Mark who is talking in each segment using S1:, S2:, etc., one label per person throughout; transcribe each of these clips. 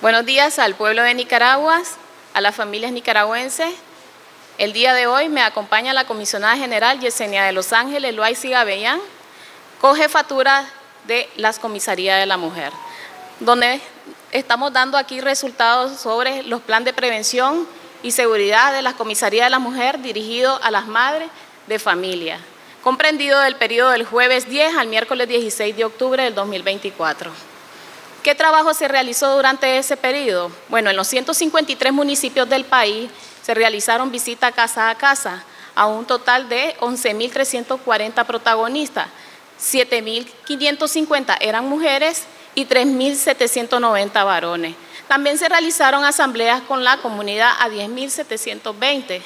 S1: Buenos días al pueblo de Nicaragua, a las familias nicaragüenses. El día de hoy me acompaña la comisionada general Yesenia de Los Ángeles, Loaizi Gabellán, cojefatura de las comisarías de la mujer, donde estamos dando aquí resultados sobre los planes de prevención y seguridad de las comisarías de la mujer dirigidos a las madres de familia, comprendido del periodo del jueves 10 al miércoles 16 de octubre del 2024. ¿Qué trabajo se realizó durante ese periodo? Bueno, en los 153 municipios del país se realizaron visitas casa a casa a un total de 11.340 protagonistas. 7.550 eran mujeres y 3.790 varones. También se realizaron asambleas con la comunidad a 10.720,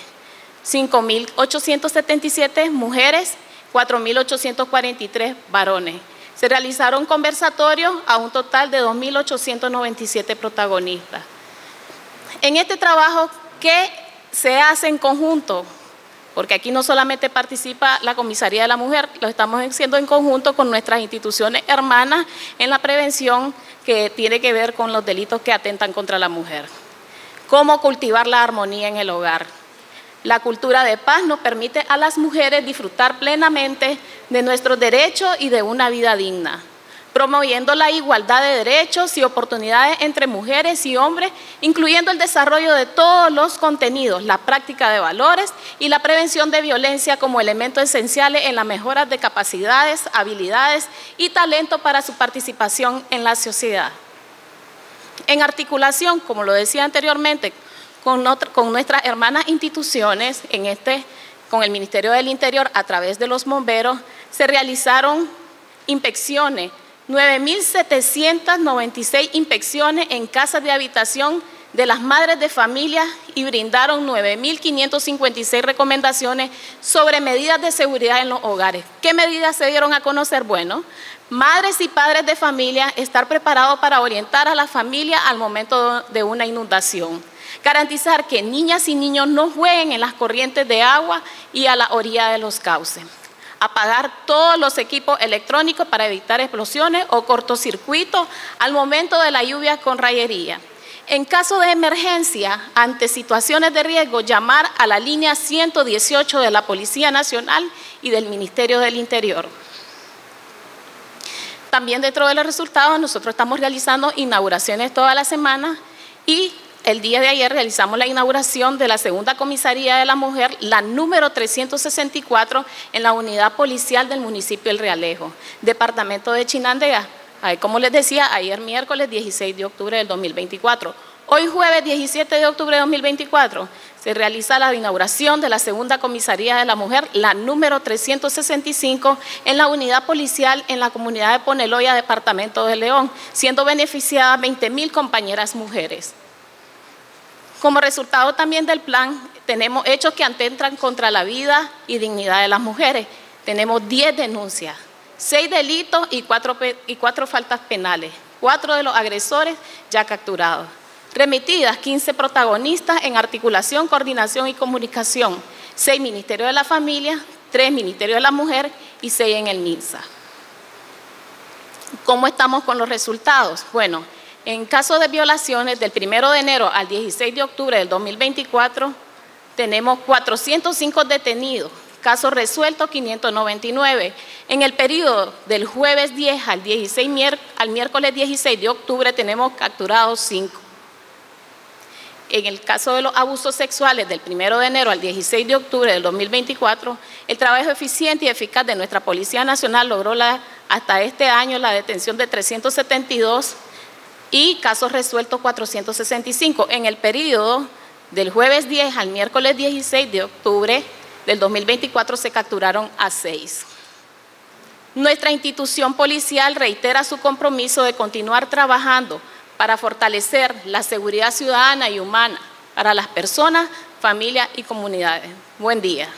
S1: 5.877 mujeres, 4.843 varones. Se realizaron conversatorios a un total de 2.897 protagonistas. En este trabajo, ¿qué se hace en conjunto? Porque aquí no solamente participa la Comisaría de la Mujer, lo estamos haciendo en conjunto con nuestras instituciones hermanas en la prevención que tiene que ver con los delitos que atentan contra la mujer. Cómo cultivar la armonía en el hogar la cultura de paz nos permite a las mujeres disfrutar plenamente de nuestros derechos y de una vida digna, promoviendo la igualdad de derechos y oportunidades entre mujeres y hombres, incluyendo el desarrollo de todos los contenidos, la práctica de valores y la prevención de violencia como elementos esenciales en la mejora de capacidades, habilidades y talento para su participación en la sociedad. En articulación, como lo decía anteriormente, con, nuestras hermanas instituciones, en este, con el Ministerio del Interior, a través de los bomberos, se realizaron inspecciones, 9.796 inspecciones en casas de habitación de las madres de familia y brindaron 9.556 recomendaciones sobre medidas de seguridad en los hogares. ¿Qué medidas se dieron a conocer? Bueno, madres y padres de familia estar preparados para orientar a la familia al momento de una inundación Garantizar que niñas y niños no jueguen en las corrientes de agua y a la orilla de los cauces. Apagar todos los equipos electrónicos para evitar explosiones o cortocircuitos al momento de la lluvia con rayería. En caso de emergencia, ante situaciones de riesgo, llamar a la línea 118 de la Policía Nacional y del Ministerio del Interior. También dentro de los resultados, nosotros estamos realizando inauguraciones toda la semana y el día de ayer realizamos la inauguración de la segunda comisaría de la mujer, la número 364, en la unidad policial del municipio El Realejo, departamento de Chinandega. Como les decía, ayer miércoles 16 de octubre del 2024. Hoy jueves 17 de octubre de 2024 se realiza la inauguración de la segunda comisaría de la mujer, la número 365, en la unidad policial en la comunidad de Poneloya, departamento de León, siendo beneficiadas 20 mil compañeras mujeres. Como resultado también del plan, tenemos hechos que atentan contra la vida y dignidad de las mujeres. Tenemos 10 denuncias, 6 delitos y 4, y faltas penales. 4 de los agresores ya capturados. Remitidas 15 protagonistas en articulación, coordinación y comunicación. 6 Ministerio de la Familia, 3 Ministerio de la Mujer y 6 en el MINSA. ¿Cómo estamos con los resultados? Bueno, en caso de violaciones, del 1 de enero al 16 de octubre del 2024, tenemos 405 detenidos, casos resueltos 599. En el periodo del jueves 10 al, 16, al miércoles 16 de octubre tenemos capturados 5. En el caso de los abusos sexuales del 1 de enero al 16 de octubre del 2024, el trabajo eficiente y eficaz de nuestra Policía Nacional logró hasta este año la detención de 372 y casos resueltos 465. En el periodo del jueves 10 al miércoles 16 de octubre del 2024 se capturaron a seis. Nuestra institución policial reitera su compromiso de continuar trabajando para fortalecer la seguridad ciudadana y humana para las personas, familias y comunidades. Buen día.